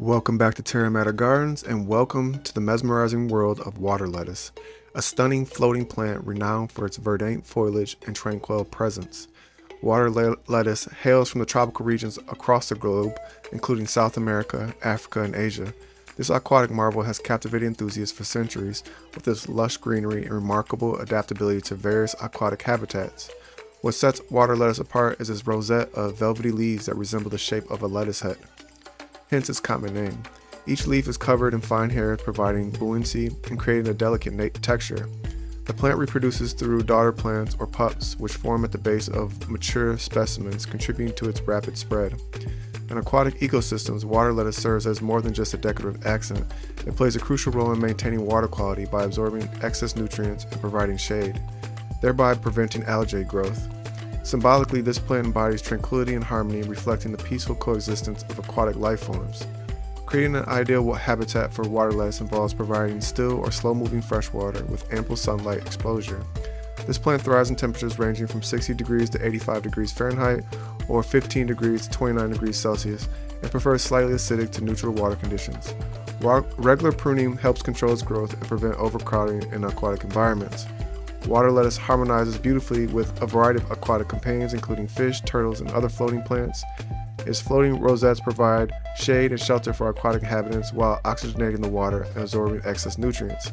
Welcome back to Terra Mater Gardens and welcome to the mesmerizing world of water lettuce, a stunning floating plant renowned for its verdant foliage and tranquil presence. Water le- lettuce hails from the tropical regions across the globe, including South America, Africa, and Asia. This aquatic marvel has captivated enthusiasts for centuries with its lush greenery and remarkable adaptability to various aquatic habitats. What sets water lettuce apart is its rosette of velvety leaves that resemble the shape of a lettuce head hence its common name. Each leaf is covered in fine hairs, providing buoyancy and creating a delicate texture. The plant reproduces through daughter plants or pups, which form at the base of mature specimens, contributing to its rapid spread. In aquatic ecosystems, water lettuce serves as more than just a decorative accent. It plays a crucial role in maintaining water quality by absorbing excess nutrients and providing shade, thereby preventing algae growth. Symbolically, this plant embodies tranquility and harmony, reflecting the peaceful coexistence of aquatic life forms. Creating an ideal habitat for water lettuce involves providing still or slow moving freshwater with ample sunlight exposure. This plant thrives in temperatures ranging from 60 degrees to 85 degrees Fahrenheit or 15 degrees to 29 degrees Celsius and prefers slightly acidic to neutral water conditions. Regular pruning helps control its growth and prevent overcrowding in aquatic environments. Water lettuce harmonizes beautifully with a variety of aquatic companions, including fish, turtles, and other floating plants. Its floating rosettes provide shade and shelter for aquatic inhabitants while oxygenating the water and absorbing excess nutrients.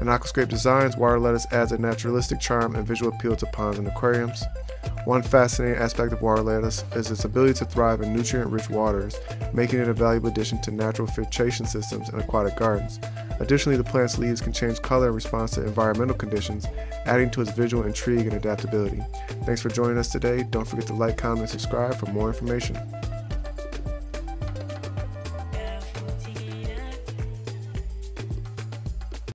In aquascape designs, water lettuce adds a naturalistic charm and visual appeal to ponds and aquariums. One fascinating aspect of water lettuce is its ability to thrive in nutrient rich waters, making it a valuable addition to natural filtration systems in aquatic gardens. Additionally, the plant's leaves can change color in response to environmental conditions, adding to its visual intrigue and adaptability. Thanks for joining us today. Don't forget to like, comment, and subscribe for more information.